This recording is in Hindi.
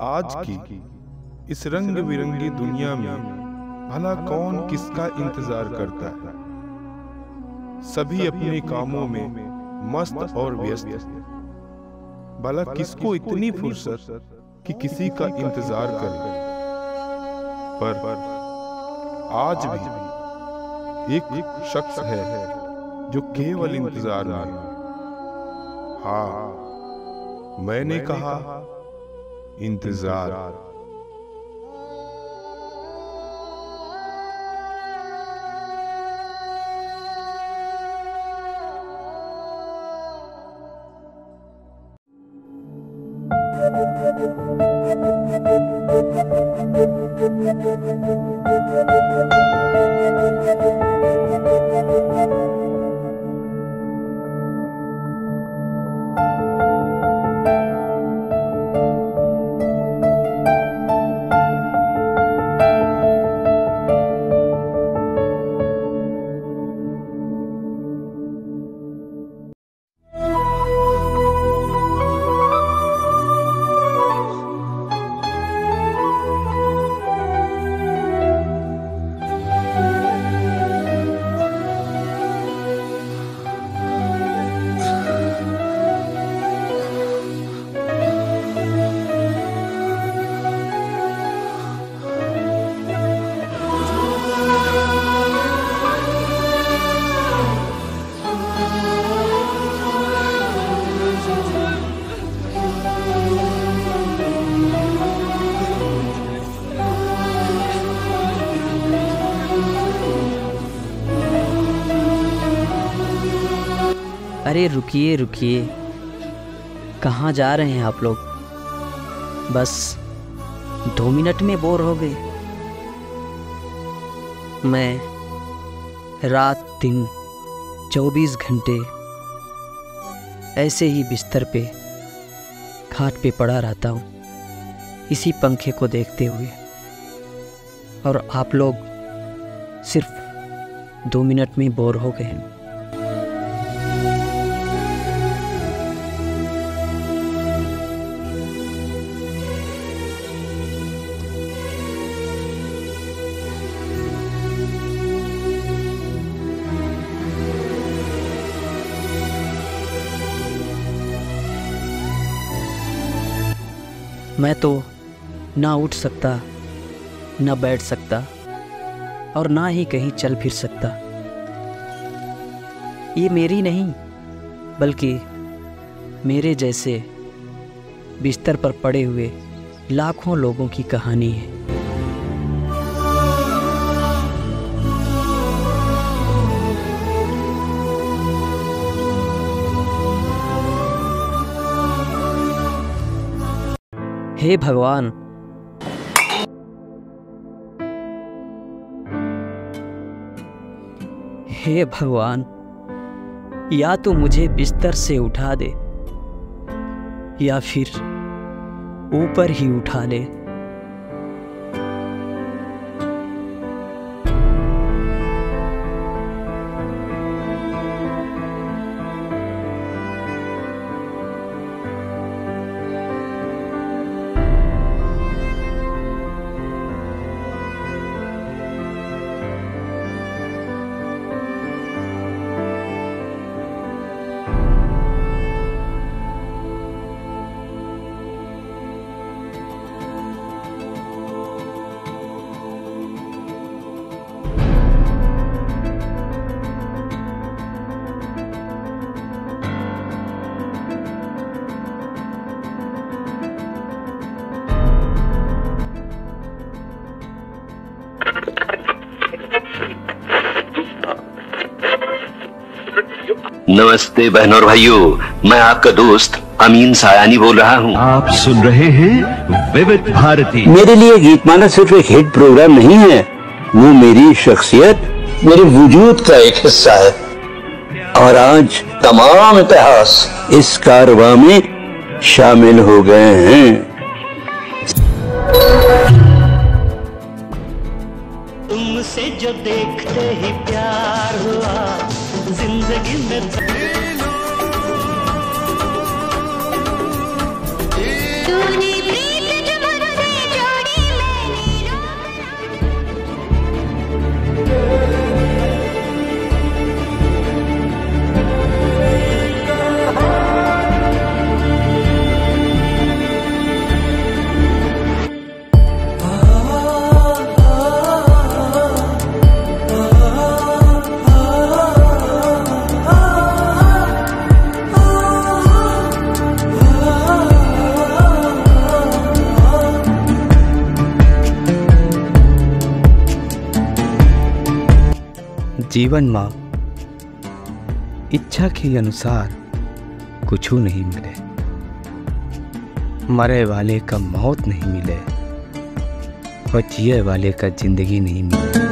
आज की इस रंग बिरंगी दुनिया में भला कौन किसका इंतज़ार करता है? सभी अपने कामों में मस्त और व्यस्त। भला किसको इतनी फुर्सत कि किसी का इंतज़ार करे? पर आज भी एक शख्स है जो केवल इंतज़ार में हाँ। मैंने कहा इंतज़ार अरे रुकिए रुकिए। कहाँ जा रहे हैं आप लोग? बस दो मिनट में बोर हो गए। मैं रात दिन चौबीस घंटे ऐसे ही बिस्तर पे, खाट पे पड़ा रहता हूँ, इसी पंखे को देखते हुए। और आप लोग सिर्फ़ दो मिनट में बोर हो गए हैं। मैं तो ना उठ सकता, ना बैठ सकता और ना ही कहीं चल फिर सकता। ये मेरी नहीं, बल्कि मेरे जैसे बिस्तर पर पड़े हुए लाखों लोगों की कहानी है। हे भगवान। हे भगवान, या तो मुझे बिस्तर से उठा दे, या फिर ऊपर ही उठा ले। नमस्ते बहनों और भाइयों मैं आपका दोस्त अमीन सायानी बोल रहा हूँ। आप सुन रहे हैं विविध भारती। मेरे लिए गीतमाला सिर्फ़ एक हिट प्रोग्राम नहीं है वो मेरी शख्सियत मेरे वजूद का एक हिस्सा है। और आज तमाम इतिहास इस कारवा में शामिल हो गए हैं। तुमसे जो देखते जीवन माँ, इच्छा के अनुसार कुछ नहीं मिले। मरे वाले का मौत नहीं मिले और जिए वाले का ज़िंदगी नहीं मिले।